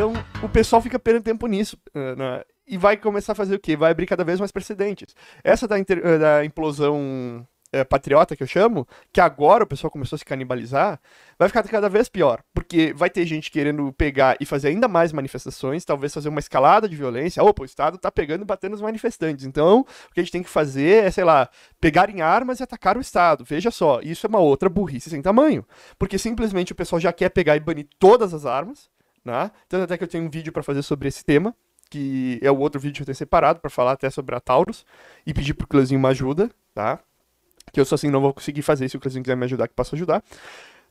Então, o pessoal fica perdendo tempo nisso. Uh, né? E vai começar a fazer o quê? Vai abrir cada vez mais precedentes. Essa da, inter... Eh, da implosão é, patriota que eu chamo, que agora o pessoal começou a se canibalizar, vai ficar cada vez pior. Porque vai ter gente querendo pegar e fazer ainda mais manifestações, talvez fazer uma escalada de violência. Opa, o Estado tá pegando e batendo os manifestantes. Então, o que a gente tem que fazer é, sei lá, pegar em armas e atacar o Estado. Veja só, isso é uma outra burrice sem tamanho. Porque simplesmente o pessoal já quer pegar e banir todas as armas, né? Tanto até que eu tenho um vídeo para fazer sobre esse tema, que é o outro vídeo que eu tenho separado para falar até sobre a Taurus e pedir pro Clãzinho uma ajuda, tá? que eu só assim não vou conseguir fazer, se o Cleiton quiser me ajudar, que posso ajudar.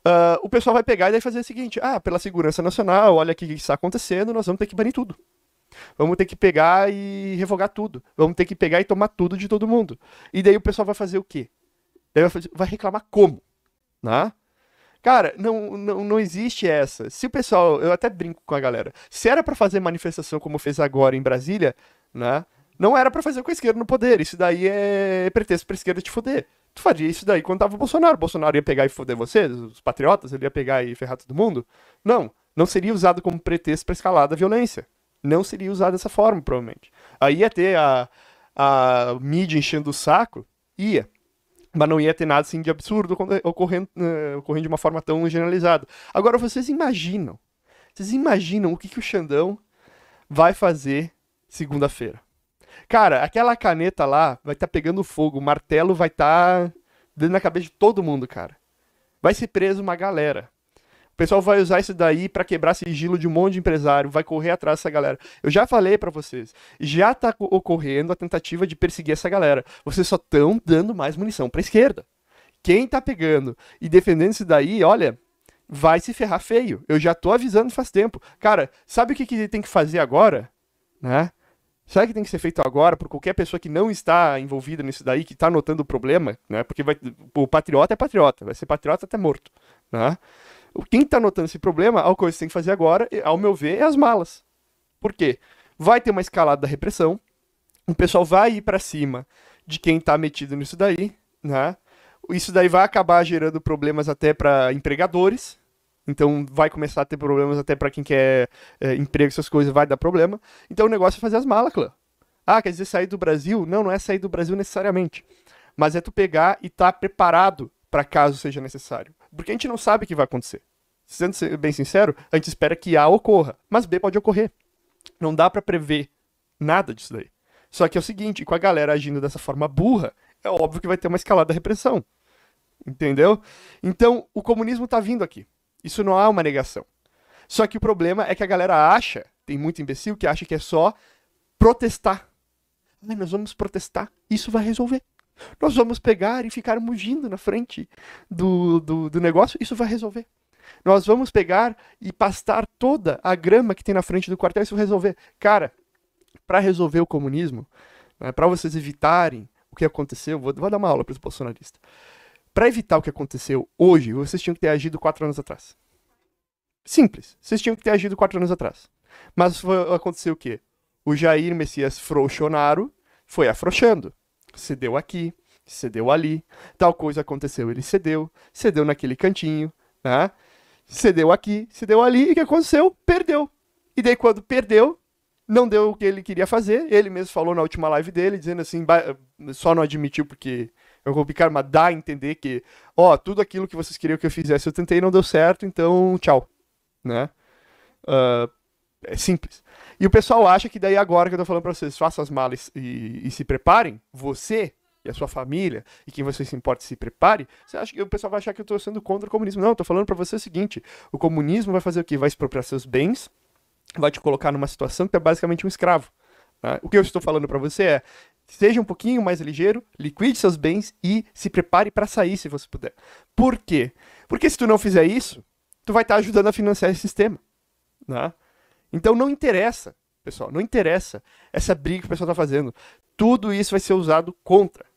Uh, o pessoal vai pegar e vai fazer o seguinte: ah, pela segurança nacional, olha o que está acontecendo, nós vamos ter que banir tudo. Vamos ter que pegar e revogar tudo. Vamos ter que pegar e tomar tudo de todo mundo. E daí o pessoal vai fazer o quê? Daí vai, fazer, vai reclamar como? Né? Cara, não, não, não existe essa. Se o pessoal, eu até brinco com a galera, se era para fazer manifestação como fez agora em Brasília, né? Não era para fazer com a esquerda no poder. Isso daí é pretexto pra esquerda te foder. Tu faria isso daí quando tava o Bolsonaro. O Bolsonaro ia pegar e foder vocês, os patriotas, ele ia pegar e ferrar todo mundo? Não. Não seria usado como pretexto para escalar da violência. Não seria usado dessa forma, provavelmente. Aí ia ter a, a mídia enchendo o saco? Ia. Mas não ia ter nada assim de absurdo ocorrendo, uh, ocorrendo de uma forma tão generalizada. Agora, vocês imaginam? Vocês imaginam o que, que o Xandão vai fazer segunda-feira? Cara, aquela caneta lá vai estar tá pegando fogo, o martelo vai estar tá dentro da cabeça de todo mundo, cara. Vai ser preso uma galera. O pessoal vai usar isso daí para quebrar sigilo de um monte de empresário, vai correr atrás dessa galera. Eu já falei para vocês, já tá ocorrendo a tentativa de perseguir essa galera. Vocês só estão dando mais munição pra esquerda. Quem tá pegando e defendendo isso daí, olha, vai se ferrar feio. Eu já tô avisando faz tempo. Cara, sabe o que, que tem que fazer agora? Né? Sabe que tem que ser feito agora por qualquer pessoa que não está envolvida nisso daí, que está notando o problema, né? Porque vai, o patriota é patriota, vai ser patriota até morto, né? Quem está notando esse problema, a coisa que tem que fazer agora, ao meu ver, é as malas. Por quê? Vai ter uma escalada da repressão, o pessoal vai ir para cima de quem está metido nisso daí, né? Isso daí vai acabar gerando problemas até para empregadores, então vai começar a ter problemas até para quem quer é, emprego, essas coisas, vai dar problema. Então o negócio é fazer as malas, clã. Ah, quer dizer sair do Brasil? Não, não é sair do Brasil necessariamente. Mas é tu pegar e estar tá preparado para caso seja necessário. Porque a gente não sabe o que vai acontecer. Sendo bem sincero, a gente espera que A ocorra, mas B pode ocorrer. Não dá para prever nada disso daí. Só que é o seguinte, com a galera agindo dessa forma burra, é óbvio que vai ter uma escalada da repressão. Entendeu? Então, o comunismo tá vindo aqui. Isso não há uma negação. Só que o problema é que a galera acha, tem muito imbecil que acha que é só protestar. Ai, nós vamos protestar, isso vai resolver. Nós vamos pegar e ficar mugindo na frente do, do, do negócio, isso vai resolver. Nós vamos pegar e pastar toda a grama que tem na frente do quartel, isso vai resolver. Cara, para resolver o comunismo, né, para vocês evitarem o que aconteceu, vou, vou dar uma aula para os bolsonaristas. Para evitar o que aconteceu hoje, vocês tinham que ter agido quatro anos atrás. Simples. Vocês tinham que ter agido quatro anos atrás. Mas foi, aconteceu o quê? O Jair Messias Frouxonaro foi afrouxando. Cedeu aqui, cedeu ali, tal coisa aconteceu, ele cedeu, cedeu naquele cantinho, né? Cedeu aqui, cedeu ali, e o que aconteceu? Perdeu. E daí quando perdeu, não deu o que ele queria fazer, ele mesmo falou na última live dele, dizendo assim, só não admitiu porque eu vou picar, mas dá a entender que, ó, tudo aquilo que vocês queriam que eu fizesse, eu tentei não deu certo, então tchau, né? Uh, é simples. E o pessoal acha que daí agora que eu tô falando pra vocês, façam as malas e, e se preparem, você e a sua família, e quem você se importa se prepare, você acha que o pessoal vai achar que eu tô sendo contra o comunismo. Não, eu tô falando para você o seguinte, o comunismo vai fazer o quê? Vai expropriar seus bens, vai te colocar numa situação que é basicamente um escravo. Né? O que eu estou falando para você é, seja um pouquinho mais ligeiro, liquide seus bens e se prepare para sair se você puder. Por quê? Porque se tu não fizer isso, tu vai estar tá ajudando a financiar esse sistema, né? Então não interessa, pessoal, não interessa essa briga que o pessoal está fazendo. Tudo isso vai ser usado contra.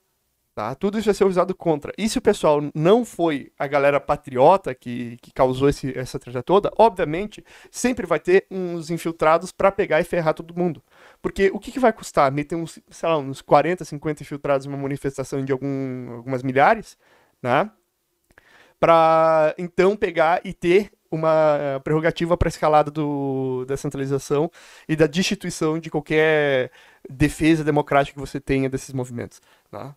Tá? Tudo isso vai ser usado contra. E se o pessoal não foi a galera patriota que, que causou esse, essa treta toda, obviamente sempre vai ter uns infiltrados para pegar e ferrar todo mundo. Porque o que, que vai custar? Meter uns, sei lá, uns 40, 50 infiltrados numa manifestação de algum, algumas milhares, né? Para então pegar e ter uma eh, prerrogativa para a escalada do, da centralização e da destituição de qualquer defesa democrática que você tenha desses movimentos. Tá?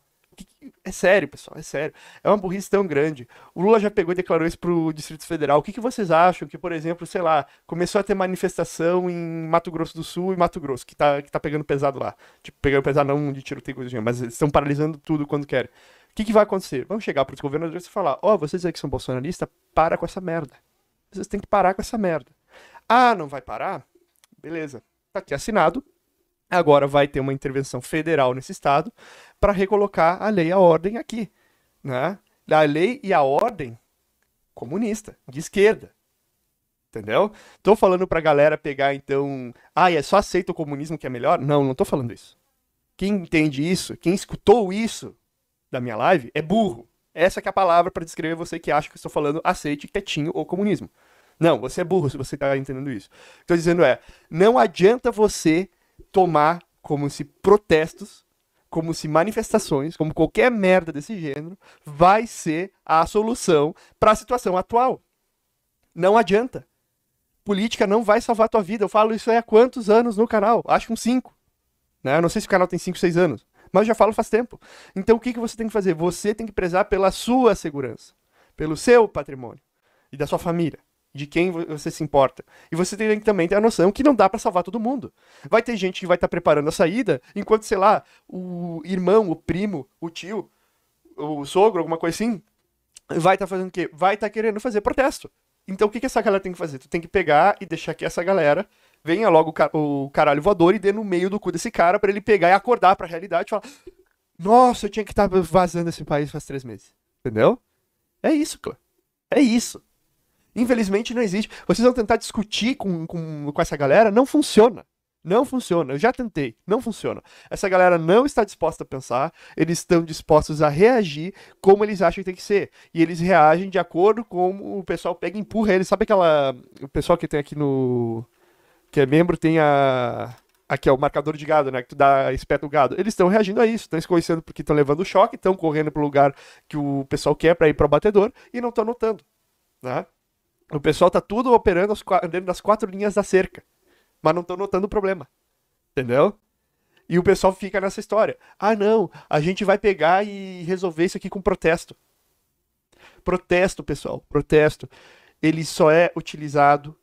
É sério, pessoal, é sério. É uma burrice tão grande. O Lula já pegou e declarou isso pro Distrito Federal. O que, que vocês acham que, por exemplo, sei lá, começou a ter manifestação em Mato Grosso do Sul e Mato Grosso, que tá, que tá pegando pesado lá. Tipo, pegando pesado não de tiroteio, coisa mas estão paralisando tudo quando querem. O que, que vai acontecer? Vamos chegar pros governadores e falar: Ó, oh, vocês aí que são bolsonaristas, para com essa merda. Vocês têm que parar com essa merda. Ah, não vai parar? Beleza. Tá aqui assinado. Agora vai ter uma intervenção federal nesse estado para recolocar a lei e a ordem aqui, né? A lei e a ordem comunista, de esquerda. Entendeu? Tô falando pra galera pegar então, ah, é só aceita o comunismo que é melhor? Não, não tô falando isso. Quem entende isso, quem escutou isso da minha live é burro. Essa é a palavra para descrever você que acha que estou falando aceite quietinho o comunismo. Não, você é burro se você está entendendo isso. Estou dizendo é, não adianta você tomar como se protestos, como se manifestações, como qualquer merda desse gênero, vai ser a solução para a situação atual. Não adianta. Política não vai salvar a tua vida. Eu falo isso há quantos anos no canal? Acho que uns 5. Né? Não sei se o canal tem 5, 6 anos. Mas já falo faz tempo. Então o que, que você tem que fazer? Você tem que prezar pela sua segurança, pelo seu patrimônio e da sua família de quem você se importa. E você tem que também ter a noção que não dá para salvar todo mundo. Vai ter gente que vai estar tá preparando a saída, enquanto, sei lá, o irmão, o primo, o tio, o sogro, alguma coisa assim, vai estar tá fazendo o quê? Vai estar tá querendo fazer protesto. Então o que, que essa galera tem que fazer? Tu tem que pegar e deixar que essa galera venha logo o caralho voador e dê no meio do cu desse cara para ele pegar e acordar pra realidade e falar: Nossa, eu tinha que estar vazando esse país faz três meses. Entendeu? É isso, cara. É isso. Infelizmente não existe. Vocês vão tentar discutir com, com, com essa galera, não funciona. Não funciona. Eu já tentei. Não funciona. Essa galera não está disposta a pensar. Eles estão dispostos a reagir como eles acham que tem que ser. E eles reagem de acordo com o pessoal pega e empurra eles. Sabe aquela. O pessoal que tem aqui no. Que é membro tem a. Aqui é o marcador de gado, né? Que tu dá espeta o gado. Eles estão reagindo a isso. Estão escorrendo porque estão levando choque. Estão correndo para o lugar que o pessoal quer para ir para o batedor. E não estão notando. Né? O pessoal tá tudo operando dentro das quatro linhas da cerca. Mas não estão notando o problema. Entendeu? E o pessoal fica nessa história. Ah, não, a gente vai pegar e resolver isso aqui com protesto. Protesto, pessoal, protesto. Ele só é utilizado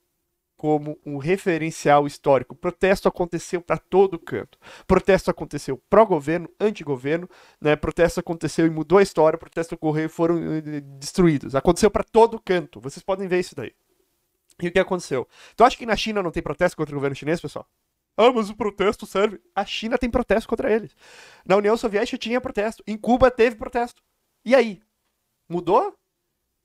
como um referencial histórico. Protesto aconteceu para todo canto. Protesto aconteceu pró-governo, anti-governo, né? Protesto aconteceu e mudou a história, protesto ocorreu e foram eh, destruídos. Aconteceu para todo canto. Vocês podem ver isso daí. E o que aconteceu? Tu acha que na China não tem protesto contra o governo chinês, pessoal? Ah, mas o protesto serve. A China tem protesto contra eles. Na União Soviética tinha protesto. Em Cuba teve protesto. E aí? Mudou?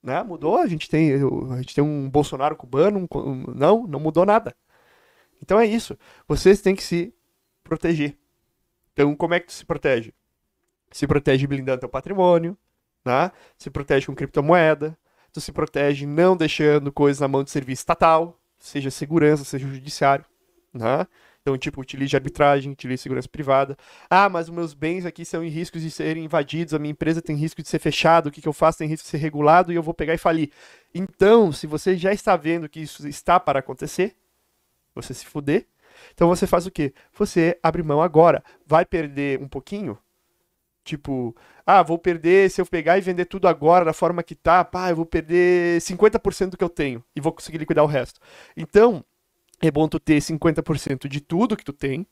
Né? Mudou, a gente tem, a gente tem um Bolsonaro cubano, um, não, não mudou nada. Então é isso. Vocês têm que se proteger. Então, como é que se protege? Se protege blindando teu patrimônio, né? Se protege com criptomoeda, tu se protege não deixando coisas na mão de serviço estatal, seja segurança, seja judiciário, né? Então, tipo, utilize arbitragem, utilize segurança privada. Ah, mas os meus bens aqui são em risco de serem invadidos, a minha empresa tem risco de ser fechada, o que, que eu faço tem risco de ser regulado e eu vou pegar e falir. Então, se você já está vendo que isso está para acontecer, você se fuder, então você faz o quê? Você abre mão agora. Vai perder um pouquinho? Tipo, ah, vou perder, se eu pegar e vender tudo agora da forma que tá, pá, eu vou perder 50% do que eu tenho e vou conseguir liquidar o resto. Então, é bom tu ter 50% de tudo que tu tem,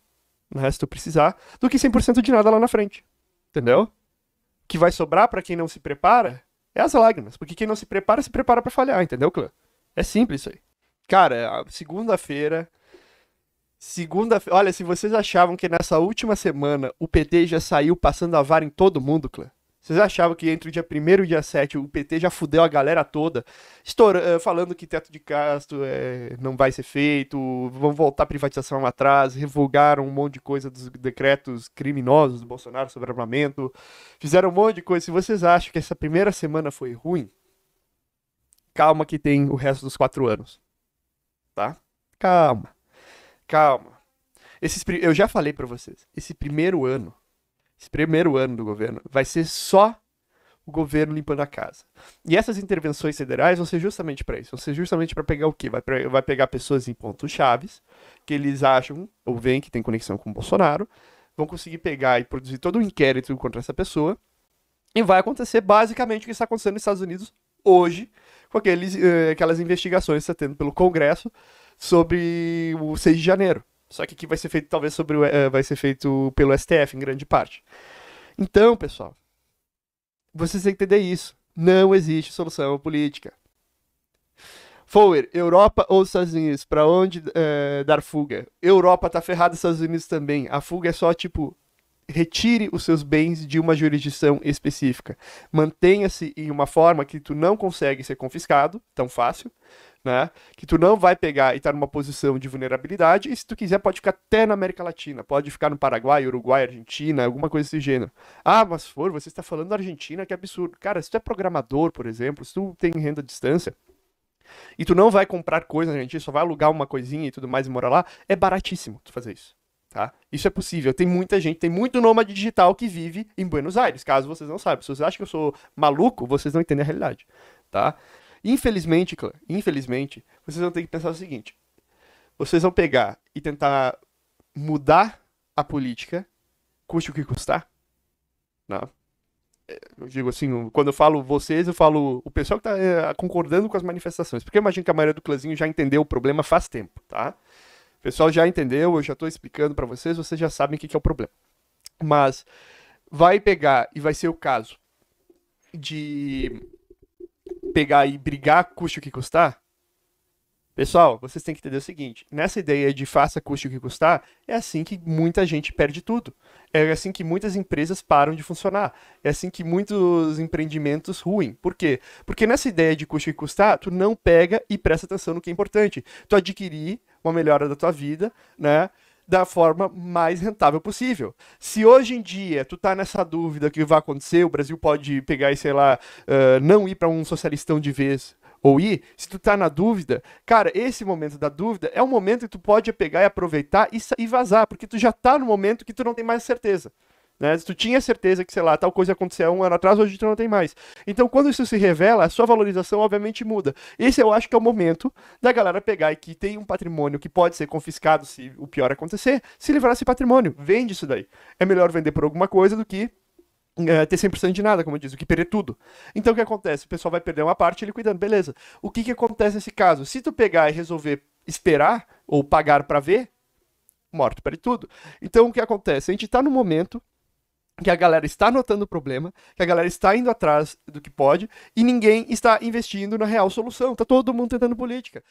né, se tu precisar, do que 100% de nada lá na frente. Entendeu? Que vai sobrar para quem não se prepara é as lágrimas, porque quem não se prepara, se prepara para falhar, entendeu, clã? É simples isso aí. Cara, segunda-feira. Segunda, olha, se vocês achavam que nessa última semana o PT já saiu passando a vara em todo mundo, clã, vocês achavam que entre o dia 1 e o dia 7 o PT já fudeu a galera toda, estoura, eh, falando que teto de gasto é, não vai ser feito, vão voltar a privatização atrás, revogaram um monte de coisa dos decretos criminosos do Bolsonaro sobre armamento, fizeram um monte de coisa. Se vocês acham que essa primeira semana foi ruim, calma que tem o resto dos quatro anos. Tá? Calma. Calma. Esses, eu já falei para vocês, esse primeiro ano esse primeiro ano do governo vai ser só o governo limpando a casa. E essas intervenções federais vão ser justamente para isso. Vão ser justamente para pegar o quê? Vai, pra, vai pegar pessoas em pontos chaves que eles acham ou veem que tem conexão com o Bolsonaro, vão conseguir pegar e produzir todo um inquérito contra essa pessoa. E vai acontecer basicamente o que está acontecendo nos Estados Unidos hoje, com aqueles, uh, aquelas investigações que está tendo pelo Congresso sobre o 6 de janeiro. Só que aqui vai ser feito, talvez, sobre o, uh, vai ser feito pelo STF, em grande parte. Então, pessoal, vocês têm que entender isso. Não existe solução política. Fower, Europa ou Estados Unidos? Para onde é, dar fuga? Europa tá ferrada, Estados Unidos também. A fuga é só tipo retire os seus bens de uma jurisdição específica. Mantenha-se em uma forma que tu não consegue ser confiscado, tão fácil, né? Que tu não vai pegar e tá numa posição de vulnerabilidade, e se tu quiser pode ficar até na América Latina, pode ficar no Paraguai, Uruguai, Argentina, alguma coisa desse gênero. Ah, mas for, você está falando da Argentina, que absurdo. Cara, se tu é programador, por exemplo, se tu tem renda à distância, e tu não vai comprar coisa na Argentina, só vai alugar uma coisinha e tudo mais e morar lá, é baratíssimo tu fazer isso. Tá? Isso é possível. Tem muita gente, tem muito nômade digital que vive em Buenos Aires, caso vocês não saibam. Se vocês acham que eu sou maluco, vocês não entendem a realidade, tá? Infelizmente, clã, infelizmente, vocês vão ter que pensar o seguinte: vocês vão pegar e tentar mudar a política, custe o que custar. Não. É, eu digo assim, quando eu falo vocês, eu falo o pessoal que está é, concordando com as manifestações. Porque eu imagino que a maioria do clãzinho já entendeu o problema faz tempo, tá? O pessoal já entendeu, eu já estou explicando para vocês, vocês já sabem o que, que é o problema. Mas vai pegar e vai ser o caso de pegar e brigar, custe o que custar? Pessoal, vocês têm que entender o seguinte: nessa ideia de faça custe o que custar, é assim que muita gente perde tudo. É assim que muitas empresas param de funcionar. É assim que muitos empreendimentos ruem. Por quê? Porque nessa ideia de custe o que custar, tu não pega e presta atenção no que é importante. Tu adquirir uma melhora da tua vida, né? Da forma mais rentável possível. Se hoje em dia tu tá nessa dúvida que vai acontecer, o Brasil pode pegar e, sei lá, uh, não ir para um socialistão de vez ou ir, se tu tá na dúvida, cara, esse momento da dúvida é um momento que tu pode pegar e aproveitar e, e vazar, porque tu já tá no momento que tu não tem mais certeza. Né? Se tu tinha certeza que, sei lá, tal coisa aconteceu um ano atrás, hoje tu não tem mais. Então, quando isso se revela, a sua valorização obviamente muda. Esse eu acho que é o momento da galera pegar e que tem um patrimônio que pode ser confiscado se o pior acontecer, se livrar desse patrimônio. Vende isso daí. É melhor vender por alguma coisa do que é, ter 100% de nada, como eu disse, o que perder tudo. Então o que acontece? O pessoal vai perder uma parte ele cuidando, beleza. O que, que acontece nesse caso? Se tu pegar e resolver esperar ou pagar para ver, morto, perde tudo. Então o que acontece? A gente tá no momento que a galera está notando o problema, que a galera está indo atrás do que pode e ninguém está investindo na real solução. Tá todo mundo tentando política.